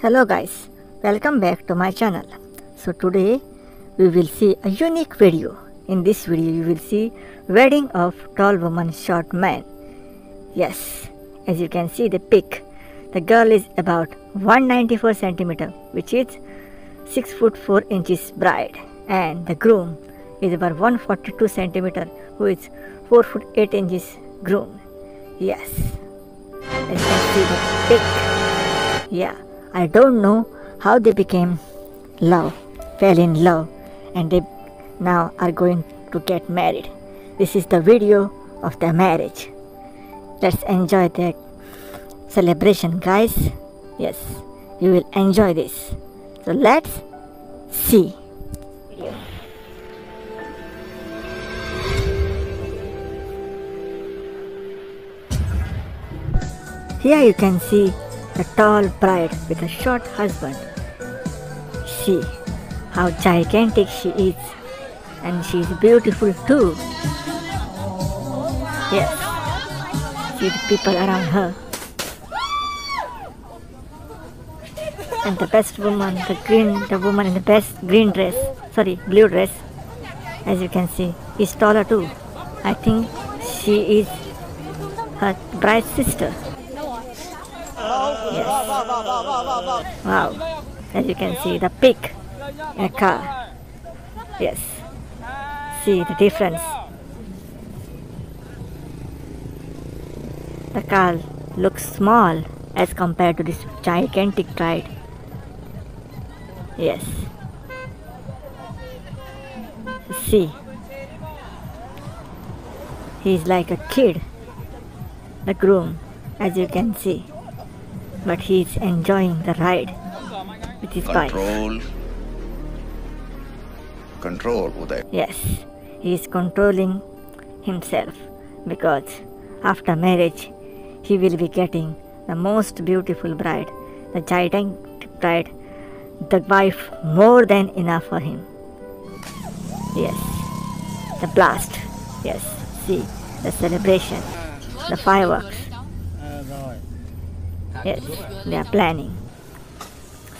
Hello guys, welcome back to my channel. So today we will see a unique video. In this video you will see wedding of tall woman short man. Yes, as you can see the pic, the girl is about 194 centimeter which is 6 foot 4 inches bride and the groom is about 142 centimeter who is 4 foot 8 inches groom. Yes, as you can see the pic. Yeah, I don't know how they became love, fell in love, and they now are going to get married. This is the video of their marriage. Let's enjoy their celebration, guys. Yes, you will enjoy this. So let's see. Here you can see a tall bride with a short husband. See how gigantic she is, and she is beautiful too. Yes, see the people around her. And the best woman, the green, the woman in the best green dress, sorry, blue dress, as you can see, is taller too. I think she is her bride's sister. Wow. As you can see, the pig in a car. Yes. See the difference. The car looks small as compared to this gigantic bride. Yes. See. He's like a kid. The groom, as you can see but he is enjoying the ride with his bike. Control. Control, Uday. Yes, he is controlling himself because after marriage he will be getting the most beautiful bride, the gigantic bride, the wife more than enough for him. Yes, the blast. Yes, see the celebration, the fireworks. Yes, they are planning.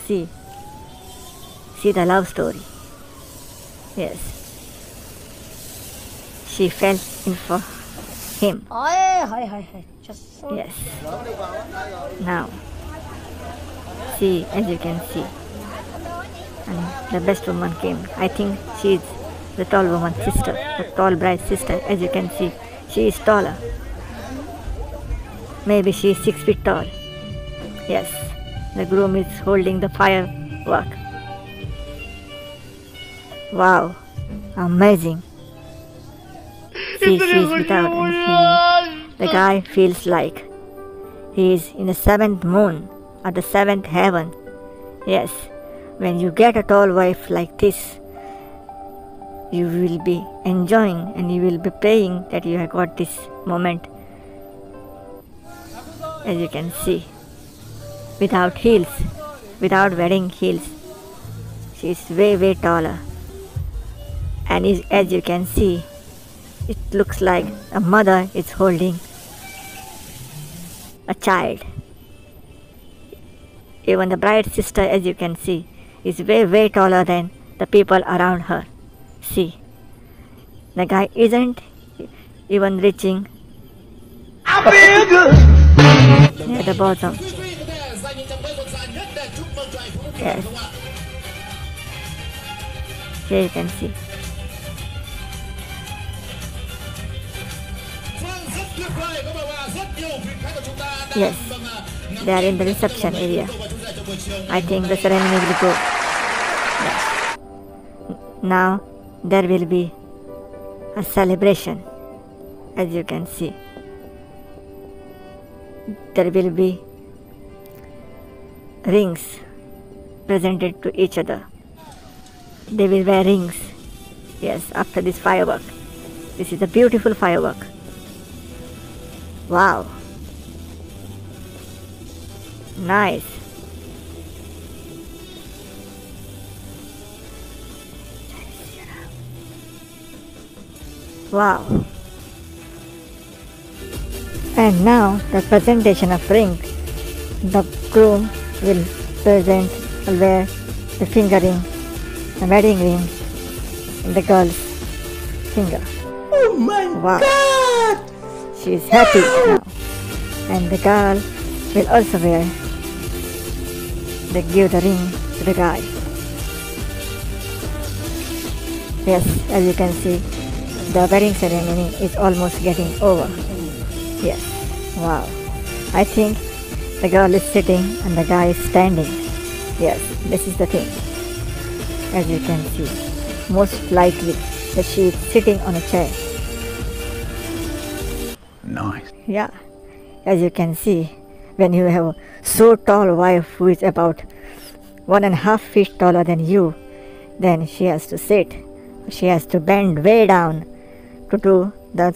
See, see the love story. Yes, she fell in for him. Hi, hi, hi, hi. Just so Yes. Now, see, as you can see, and the best woman came. I think she is the tall woman's sister, the tall bride's sister. As you can see, she is taller. Maybe she is six feet tall. Yes, the groom is holding the firework. Wow, amazing. She is without, and he, the guy feels like he is in the seventh moon or the seventh heaven. Yes, when you get a tall wife like this, you will be enjoying and you will be praying that you have got this moment. As you can see without heels, without wearing heels. She is way, way taller. And is, as you can see, it looks like a mother is holding a child. Even the bride's sister, as you can see, is way, way taller than the people around her. See, the guy isn't even reaching near the bottom. Yes. Here you can see. Yes, they are in the reception area. I think the ceremony will go. Yes. Now there will be a celebration, as you can see. There will be rings presented to each other. They will wear rings. Yes, after this firework. This is a beautiful firework. Wow. Nice. Wow. And now the presentation of ring. The groom will present wear the finger ring, the wedding ring in the girl's finger. Oh my Wow. god! She is happy now. And the girl will also wear the give the ring to the guy. Yes, as you can see, the wedding ceremony is almost getting over. Yes, wow. I think the girl is sitting and the guy is standing. Yes, this is the thing. As you can see, most likely that she is sitting on a chair. Nice. Yeah, as you can see, when you have a so tall wife who is about one and a half feet taller than you, then she has to sit. She has to bend way down to do the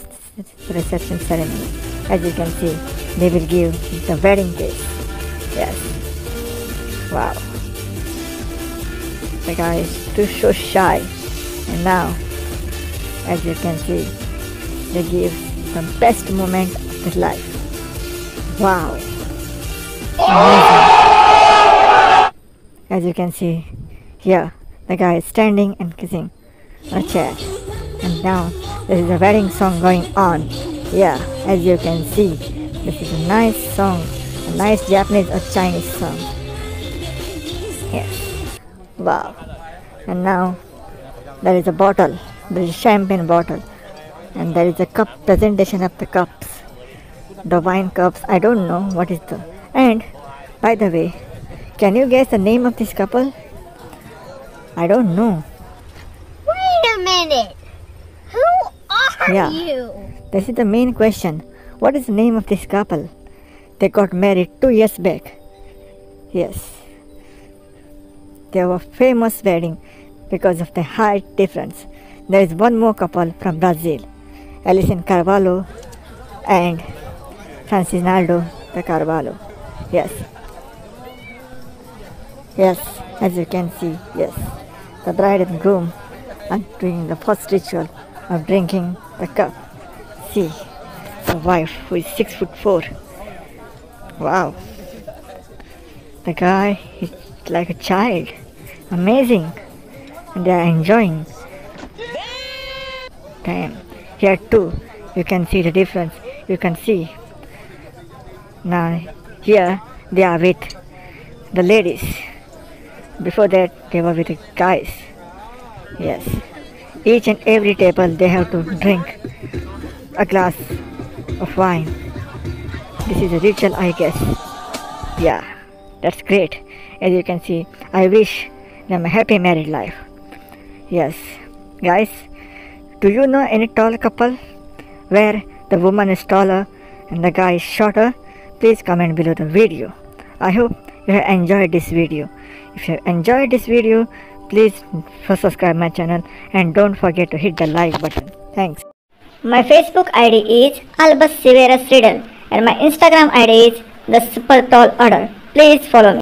reception ceremony. As you can see, they will give the wedding kiss. Yes. Wow. The guy is too so shy. And now, as you can see, they give the best moment of his life. Wow. As you can see here, the guy is standing and kissing a chair. And now there is a wedding song going on. Yeah, as you can see, this is a nice song, a nice Japanese or Chinese song. Yes. Wow. And now there is a bottle, there is a champagne bottle, and there is a cup presentation of the cups. The wine cups, I don't know what is the. And by the way, can you guess the name of this couple? I don't know. Wait a minute. Are Yeah. you? This is the main question. What is the name of this couple? They got married two years back. Yes. They were famous wedding because of the height difference. There is one more couple from Brazil, Alison Carvalho and Francinaldo de Carvalho. Yes. Yes, as you can see, yes. The bride and groom are doing the first ritual of drinking the cup. See, the wife who is six foot four. Wow. The guy is like a child. Amazing. And they are enjoying. Damn. Here too, you can see the difference. You can see. Now, here they are with the ladies. Before that, they were with the guys. Yes. Each and every table they have to drink a glass of wine. This is a ritual, I guess. Yeah, that's great. As you can see, I wish them a happy married life. Yes, guys, do you know any tall couple where the woman is taller and the guy is shorter? Please comment below the video. I hope you have enjoyed this video. If you enjoyed this video, please subscribe my channel and don't forget to hit the like button. Thanks. My Facebook ID is Albus Severus Riddle and my Instagram ID is The Super Tall Order. Please follow me.